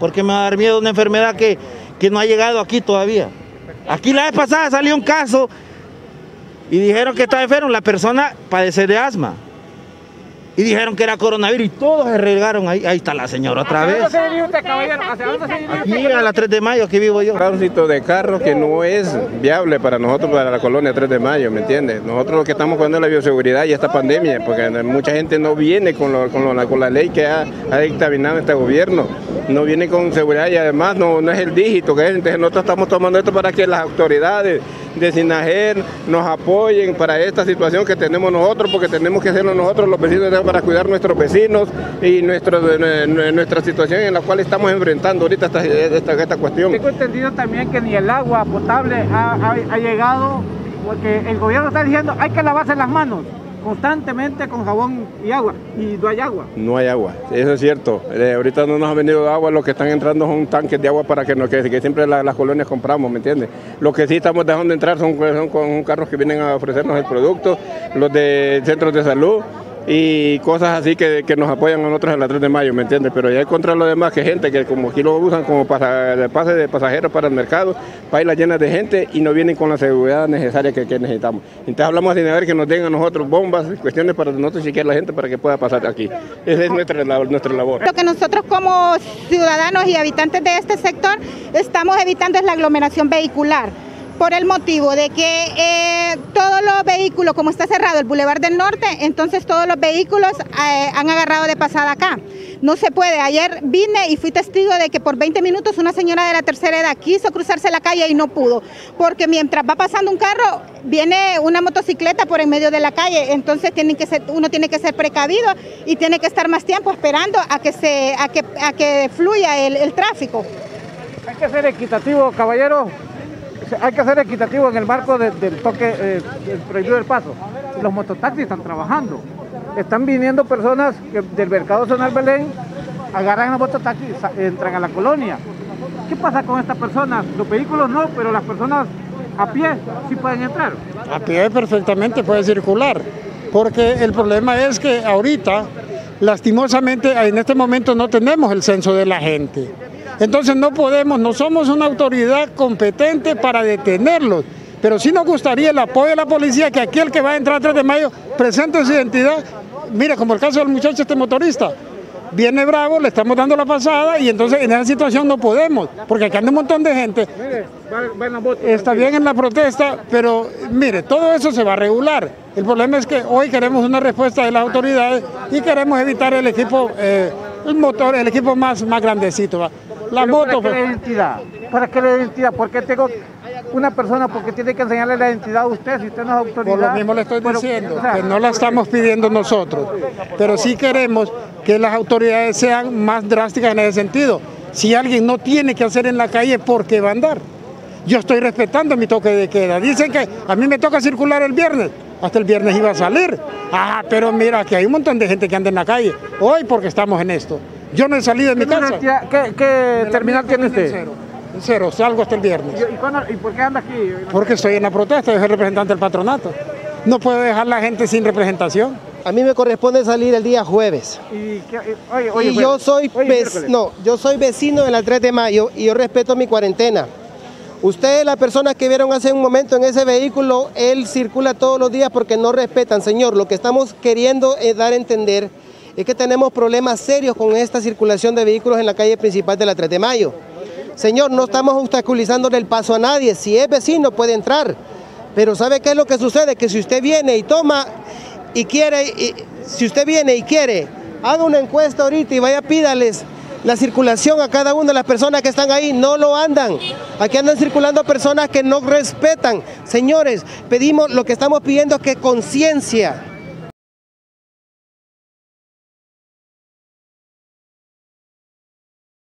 Porque me va a dar miedo una enfermedad que, que no ha llegado aquí todavía. Aquí la vez pasada salió un caso y dijeron que estaba enfermo, la persona padece de asma. Y dijeron que era coronavirus y todos se regaron ahí. Ahí está la señora otra vez. ¿Hacia dónde se dirige usted, caballero? ¿Hacia dónde se dirige Aquí a la 3 de mayo, aquí vivo yo. tránsito de carros que no es viable para nosotros, para la colonia 3 de mayo, ¿me entiendes? Nosotros lo que estamos cuidando es la bioseguridad y esta pandemia, porque mucha gente no viene con, lo- con, lo- con la ley que ha, ha dictaminado este gobierno, no viene con seguridad y además no, no es el dígito que es, entonces nosotros estamos tomando esto para que las autoridades de Sinajer nos apoyen para esta situación que tenemos nosotros, porque tenemos que hacerlo nosotros los vecinos para cuidar nuestros vecinos y nuestro, nuestra situación en la cual estamos enfrentando ahorita esta, esta, esta cuestión. Tengo entendido también que ni el agua potable ha, ha- ha llegado, porque el gobierno está diciendo hay que lavarse las manos constantemente con jabón y agua, y no hay agua. No hay agua, eso es cierto. Eh, ahorita no nos ha venido agua, lo que están entrando son tanques de agua para que, no, que, que siempre la- las colonias compramos, ¿me entiendes? Lo que sí estamos dejando entrar son, son con carros que vienen a ofrecernos el producto, los de centros de salud y cosas así que, que nos apoyan a nosotros en la 3 de mayo, ¿me entiendes? Pero ya contra lo demás que gente que como aquí lo usan como pasa- de pase de pasajeros para el mercado, bailas llenas de gente y no vienen con la seguridad necesaria que, necesitamos. Entonces hablamos de ver que nos den a nosotros bombas, cuestiones para nosotros chequear la gente para que pueda pasar aquí. Esa es nuestra, nuestra labor. Lo que nosotros como ciudadanos y habitantes de este sector estamos evitando es la aglomeración vehicular. Por el motivo de que eh, todos los vehículos, como está cerrado el Boulevard del Norte, entonces todos los vehículos eh, han agarrado de pasada acá. No se puede. Ayer vine y fui testigo de que por 20 minutos una señora de la tercera edad quiso cruzarse la calle y no pudo, porque mientras va pasando un carro, viene una motocicleta por en medio de la calle, entonces tienen que ser, uno tiene que ser precavido y tiene que estar más tiempo esperando a que, se, a que, a que fluya el, el tráfico. Hay que ser equitativo, caballero. Hay que ser equitativo en el marco de- del toque eh, del prohibido del paso. Los mototaxis están trabajando. Están viniendo personas del mercado zonal Belén, agarran el mototaxi y sa- entran a la colonia. ¿Qué pasa con estas personas? Los vehículos no, pero las personas a pie sí pueden entrar. A pie perfectamente puede circular, porque el problema es que ahorita, lastimosamente, en este momento no tenemos el censo de la gente. Entonces no podemos, no somos una autoridad competente para detenerlos, pero sí nos gustaría el apoyo de la policía, que aquel que va a entrar 3 de mayo presente su identidad. Mira, como el caso del muchacho este motorista, viene bravo, le estamos dando la pasada y entonces en esa situación no podemos, porque acá anda un montón de gente Mire, va- va. Está bien en la protesta, pero mire, todo eso se va a regular. El problema es que hoy queremos una respuesta de las autoridades y queremos evitar el equipo, eh, el motor, el equipo más, más grandecito. ¿va? La Pero moto, ¿Para qué la identidad? ¿Para qué la identidad? ¿Por qué tengo una persona porque tiene que enseñarle la identidad a usted si usted no es autoridad? por lo mismo le estoy Pero, diciendo, o sea, que no la estamos pidiendo nosotros, pero sí queremos que las autoridades sean más drásticas en ese sentido. Si alguien no tiene que hacer en la calle, ¿por qué va a andar? Yo estoy respetando mi toque de queda. Dicen que a mí me toca circular el viernes. Hasta el viernes iba a salir. Ah, pero mira, que hay un montón de gente que anda en la calle. Hoy porque estamos en esto. Yo no he salido de mi ¿Qué, casa. qué- qué terminal tiene usted? Cero. Cero, salgo hasta el viernes. ¿Y, y cuándo- y por qué anda aquí? Porque estoy en la protesta, yo soy representante del patronato. No puedo dejar la gente sin representación. A mí me corresponde salir el día jueves. Y, qué- y- oye, oye, y yo soy oye, vec- miércoles. no, yo soy vecino de la 3 de mayo y yo respeto mi cuarentena. Ustedes, las personas que vieron hace un momento en ese vehículo, él circula todos los días porque no respetan, señor. Lo que estamos queriendo es dar a entender es que tenemos problemas serios con esta circulación de vehículos en la calle principal de la 3 de mayo. Señor, no estamos obstaculizándole el paso a nadie. Si es vecino puede entrar. Pero ¿sabe qué es lo que sucede? Que si usted viene y toma y quiere, si usted viene y quiere, haga una encuesta ahorita y vaya pídales la circulación a cada una de las personas que están ahí. No lo andan. Aquí andan circulando personas que no respetan. Señores, pedimos, lo que estamos pidiendo es que conciencia